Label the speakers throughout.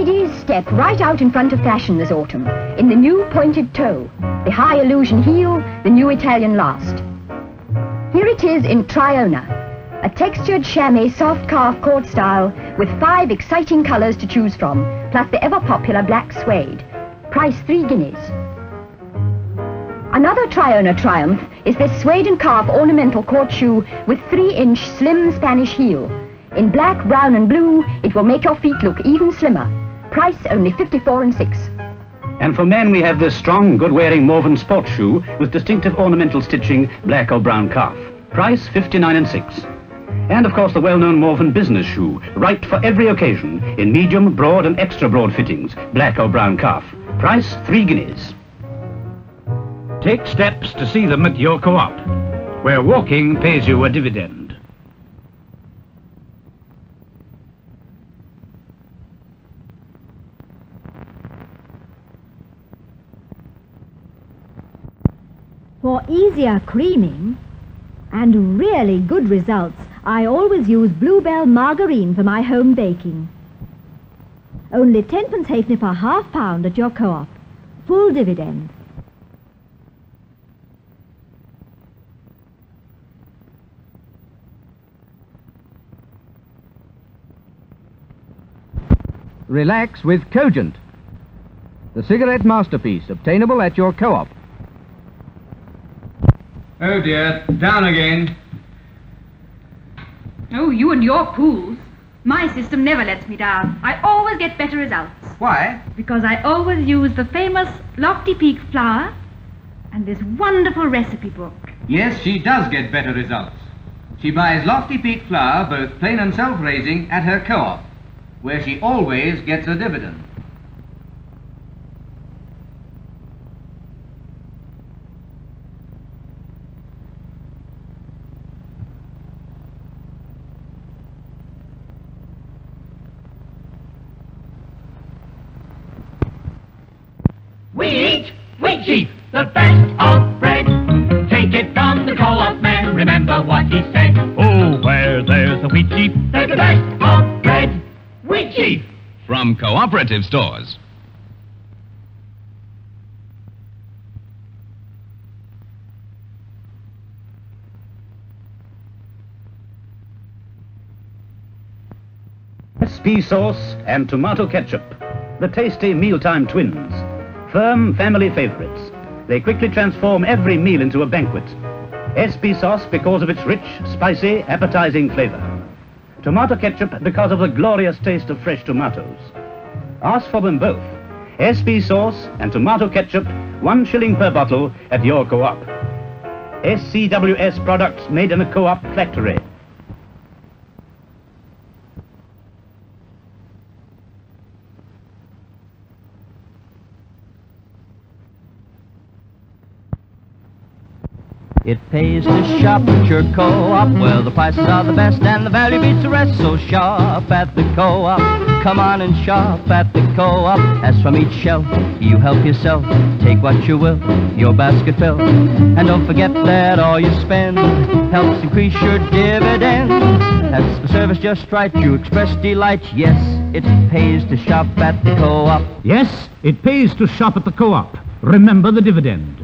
Speaker 1: Ladies, step right out in front of fashion this autumn in the new pointed toe, the high illusion heel, the new Italian last. Here it is in Triona, a textured chamois soft calf cord style with five exciting colours to choose from, plus the ever-popular black suede. Price three guineas. Another Triona triumph is this suede and calf ornamental court shoe with three-inch slim Spanish heel. In black, brown and blue, it will make your feet look even slimmer. Price only 54 and 6.
Speaker 2: And for men, we have this strong, good-wearing Morven sports shoe with distinctive ornamental stitching, black or brown calf. Price 59 and 6. And of course the well-known Morven business shoe, right for every occasion, in medium, broad and extra broad fittings, black or brown calf. Price three guineas.
Speaker 3: Take steps to see them at your co-op, where walking pays you a dividend.
Speaker 4: For easier creaming and really good results, I always use Bluebell margarine for my home baking. Only tenpence halfpenny per half pound at your co-op. Full dividend.
Speaker 5: Relax with Cogent, the cigarette masterpiece obtainable at your co-op.
Speaker 6: Oh dear, down again.
Speaker 7: Oh, you and your pools. My system never lets me down. I always get better results.
Speaker 6: Why?
Speaker 7: Because I always use the famous Lofty Peak flour and this wonderful recipe book.
Speaker 6: Yes, she does get better results. She buys Lofty Peak flour, both plain and self-raising, at her co-op, where she always gets a dividend.
Speaker 8: We eat Wheatsheaf, the best of bread. Take it from the co-op man, remember what he said. Oh, where there's a Wheatsheaf, there's the best of bread. Wheat cheap.
Speaker 9: From cooperative stores.
Speaker 2: SP sauce and tomato ketchup, the tasty mealtime twins. Firm family favorites. They quickly transform every meal into a banquet. SP sauce because of its rich, spicy, appetizing flavor. Tomato ketchup because of the glorious taste of fresh tomatoes. Ask for them both. SP sauce and tomato ketchup, one shilling per bottle at your co-op. SCWS products made in a co-op factory.
Speaker 10: It pays to shop at your co-op Well, the prices are the best and the value beats the rest. So shop at the co-op. Come on and shop at the co-op. As from each shelf, you help yourself. Take what you will, your basket fill. And don't forget that all you spend helps increase your dividend. That's the service just right. You express delight. Yes, it pays to shop at the co-op.
Speaker 3: Yes, it pays to shop at the co-op. Remember the dividend.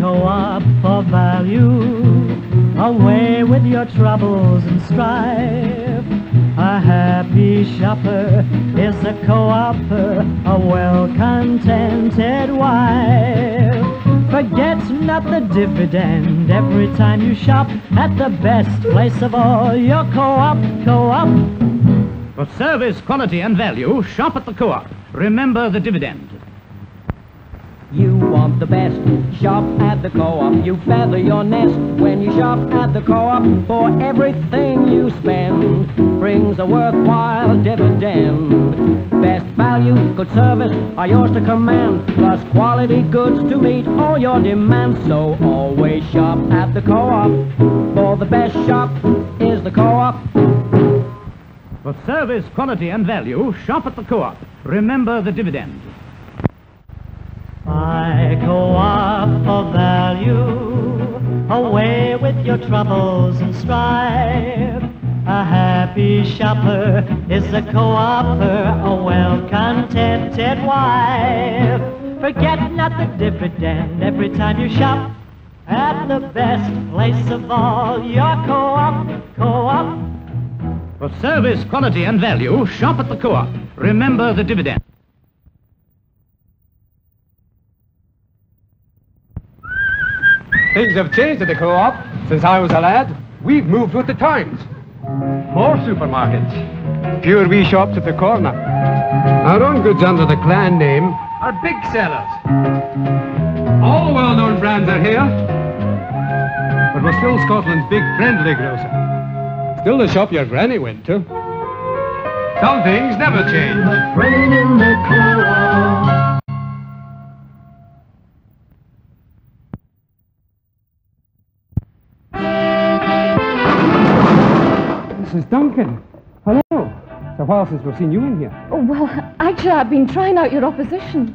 Speaker 11: My co-op for value, away with your troubles and strife. A happy shopper is a co-opper, a well-contented wife. Forget not the dividend every time you shop at the best place of all, your co-op, co-op.
Speaker 3: For service, quality and value, shop at the co-op. Remember the dividend.
Speaker 10: You want the best, shop at the co-op. You feather your nest when you shop at the co-op. For everything you spend brings a worthwhile dividend. Best value, good service are yours to command. Plus quality goods to meet all your demands. So always shop at the co-op. For the best shop is the co-op.
Speaker 3: For service, quality and value, shop at the co-op. Remember the dividend.
Speaker 11: My co-op for value, away with your troubles and strife. A happy shopper is a co-opper, a well-contented wife. Forget not the dividend every time you shop at the best place of all, your co-op, co-op.
Speaker 2: For service, quality, and value, shop at the co-op. Remember the dividend.
Speaker 12: Things have changed at the co-op since I was a lad. We've moved with the times. More supermarkets. Fewer wee shops at the corner. Our own goods under the clan name are big sellers. All well-known brands are here. But we're still Scotland's big friendly grocer. Still the shop your granny went to. Some things never change. Mrs. Duncan. Hello. It's a while since we've seen you in here.
Speaker 13: Oh, well, actually, I've been trying out your opposition.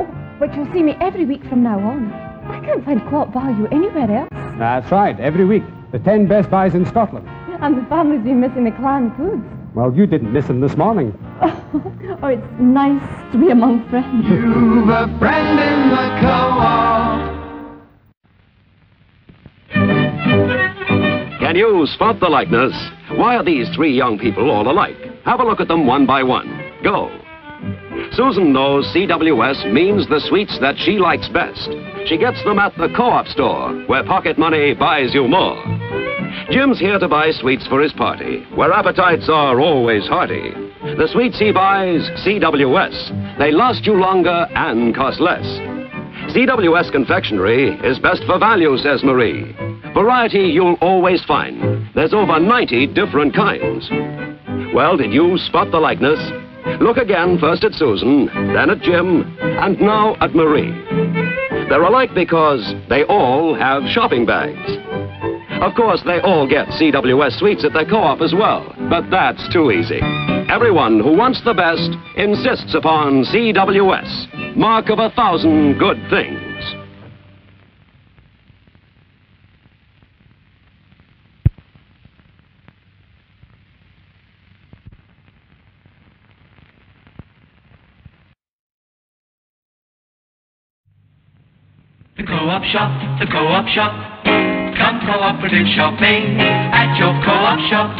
Speaker 13: Oh, but you'll see me every week from now on. I can't find co-op value anywhere else.
Speaker 12: That's right, every week. The ten best buys in Scotland.
Speaker 13: And the family's been missing the clan foods.
Speaker 12: Well, you didn't miss them this morning.
Speaker 13: oh, it's nice to be among friends.
Speaker 8: You've a friend in the co-op.
Speaker 14: Can you spot the likeness? Why are these three young people all alike? Have a look at them one by one. Go. Susan knows CWS means the sweets that she likes best. She gets them at the co-op store, where pocket money buys you more. Jim's here to buy sweets for his party, where appetites are always hearty. The sweets he buys, CWS. They last you longer and cost less. CWS confectionery is best for value, says Marie. Variety you'll always find. There's over 90 different kinds. Well, did you spot the likeness? Look again, first at Susan, then at Jim, and now at Marie. They're alike because they all have shopping bags. Of course, they all get CWS sweets at their co-op as well, but that's too easy. Everyone who wants the best insists upon CWS, mark of a thousand good things.
Speaker 8: Co-op shop, the co-op shop. Come cooperative shopping at your co-op shop.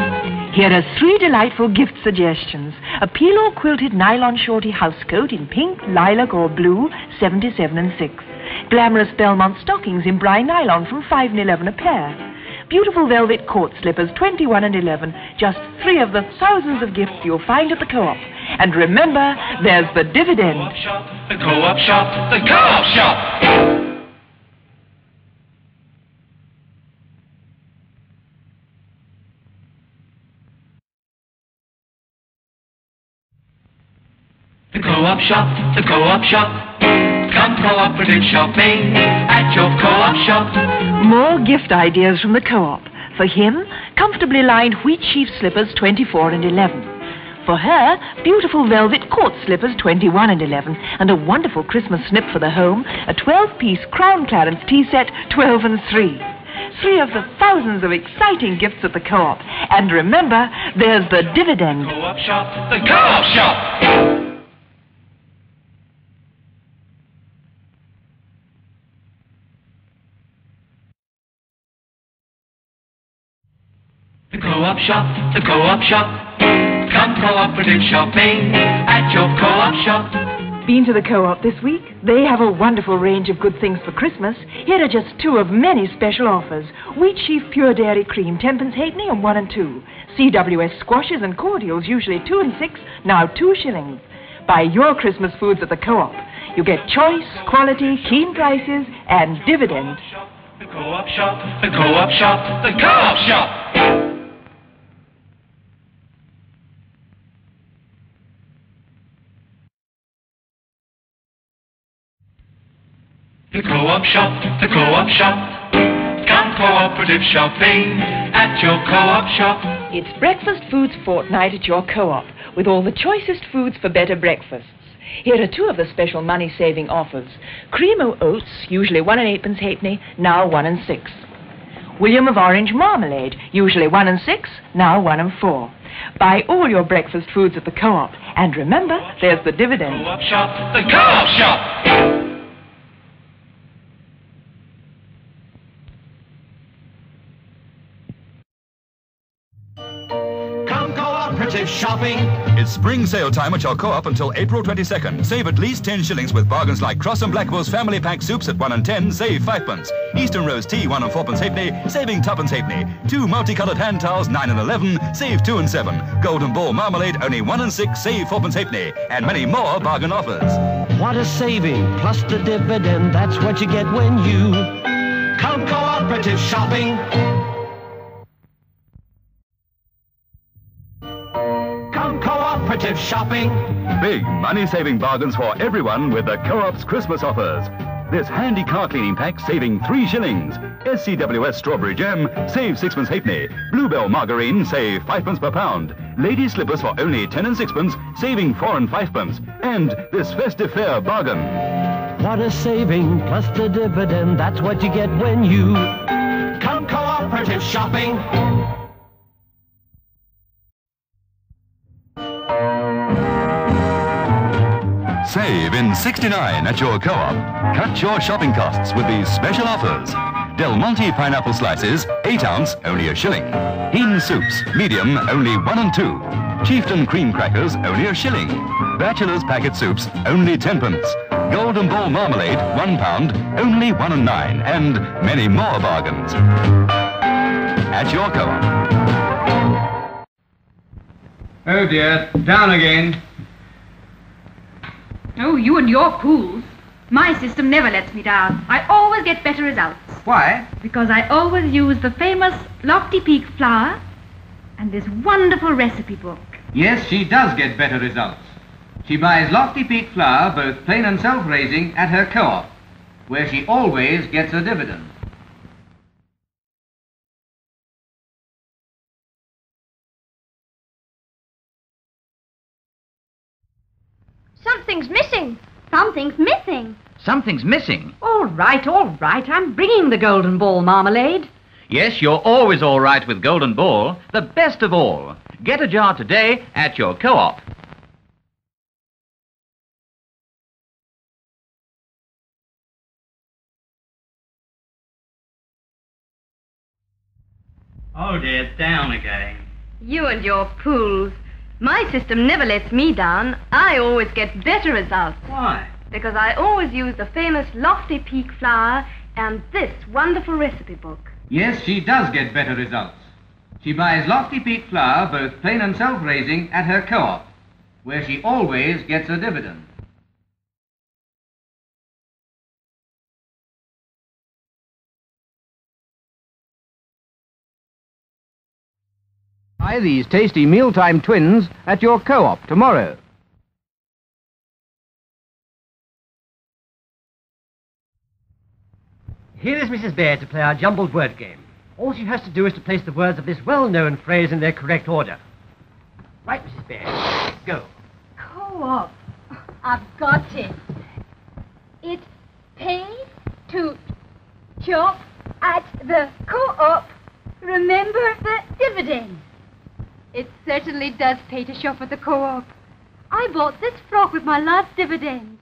Speaker 15: Here are three delightful gift suggestions. A peel or quilted nylon shorty housecoat in pink, lilac or blue, 77 and 6. Glamorous Belmont stockings in Bri-Nylon from 5 and 11 a pair. Beautiful velvet court slippers, 21 and 11. Just three of the thousands of gifts you'll find at the co-op. And remember, there's the dividend.
Speaker 8: The co-op shop, the co-op shop. The co-op shop, the co-op shop. The co op shop. Come cooperative shopping at your co-op shop.
Speaker 15: More gift ideas from the co-op. For him, comfortably lined wheat sheaf slippers 24 and 11. For her, beautiful velvet court slippers 21 and 11. And a wonderful Christmas snip for the home, a 12-piece crown Clarence tea set 12 and 3. Three of the thousands of exciting gifts at the co-op. And remember, there's the dividend.
Speaker 8: Co-op shop, the co-op shop. The co-op shop, the co-op shop. Come cooperative shopping at your co-op shop.
Speaker 15: Been to the co-op this week? They have a wonderful range of good things for Christmas. Here are just two of many special offers. Wheat sheaf pure dairy cream, 10 pence halfpenny and 1 and 2. CWS squashes and cordials, usually 2 and 6, now 2 shillings. Buy your Christmas foods at the co-op. You get choice, quality, keen prices, and dividend.
Speaker 8: The co-op shop, the co-op shop, the co-op shop. The co-op shop, the co-op shop. Come cooperative shopping at your co-op shop.
Speaker 15: It's breakfast foods fortnight at your co-op with all the choicest foods for better breakfasts. Here are two of the special money-saving offers. Creamo oats, usually one and eightpence halfpenny, now one and six. William of Orange marmalade, usually one and six, now one and four. Buy all your breakfast foods at the co-op. And remember, there's the dividend.
Speaker 8: Shop, the co-op shop.
Speaker 16: Shopping.
Speaker 17: It's spring sale time at your co-op until April 22nd. Save at least 10 shillings with bargains like Crosse and Blackwell's family pack soups at 1 and 10, save 5 pence. Eastern Rose tea, 1 and 4 pence halfpenny, saving 2 pence halfpenny. Two multicoloured hand towels, 9 and 11, save 2 and 7. Golden Ball marmalade, only 1 and 6, save 4 pence halfpenny. And many more bargain offers.
Speaker 16: What a saving, plus the dividend. That's what you get when you come cooperative shopping. Cooperative shopping.
Speaker 17: Big money-saving bargains for everyone with the Co-op's Christmas offers. This handy car cleaning pack saving 3 shillings. SCWS strawberry jam, save sixpence halfpenny. Bluebell margarine, save fivepence per pound. Lady slippers for only 10 and sixpence, saving 4 and fivepence. And this festive fair bargain.
Speaker 16: What a saving, plus the dividend. That's what you get when you come cooperative shopping.
Speaker 17: Save in 69 at your co-op. Cut your shopping costs with these special offers. Del Monte pineapple slices, 8 ounce, only a shilling. Heinz soups, medium, only 1 and 2. Chieftain cream crackers, only a shilling. Batchelors packet soups, only 10 pence. Golden Ball marmalade, 1 pound, only 1 and 9. And many more bargains. At your co-op.
Speaker 6: Oh dear, down again.
Speaker 7: Oh, you and your pools. My system never lets me down. I always get better results.
Speaker 6: Why?
Speaker 7: Because I always use the famous Lofty Peak flour and this wonderful recipe book.
Speaker 6: Yes, she does get better results. She buys Lofty Peak flour, both plain and self-raising, at her co-op, where she always gets a dividend.
Speaker 18: Something's missing. Something's missing.
Speaker 19: Something's missing.
Speaker 20: All right, all right. I'm bringing the golden ball marmalade.
Speaker 19: Yes, you're always all right with Golden Ball, the best of all. Get a jar today at your co-op.
Speaker 21: Oh dear, down again.
Speaker 13: You and your pools. My system never lets me down. I always get better results.
Speaker 21: Why?
Speaker 13: Because I always use the famous Lofty Peak flour and this wonderful recipe book.
Speaker 6: Yes, she does get better results. She buys Lofty Peak flour, both plain and self-raising, at her co-op, where she always gets a dividend.
Speaker 5: Buy these tasty mealtime twins at your co-op tomorrow.
Speaker 22: Here is Mrs. Bear to play our jumbled word game. All she has to do is to place the words of this well-known phrase in their correct order. Right, Mrs. Bear. Go.
Speaker 18: Co-op. I've got it. It pays to shop at the co-op. Remember the dividend. It certainly does pay to shop at the co-op. I bought this frock with my last dividend.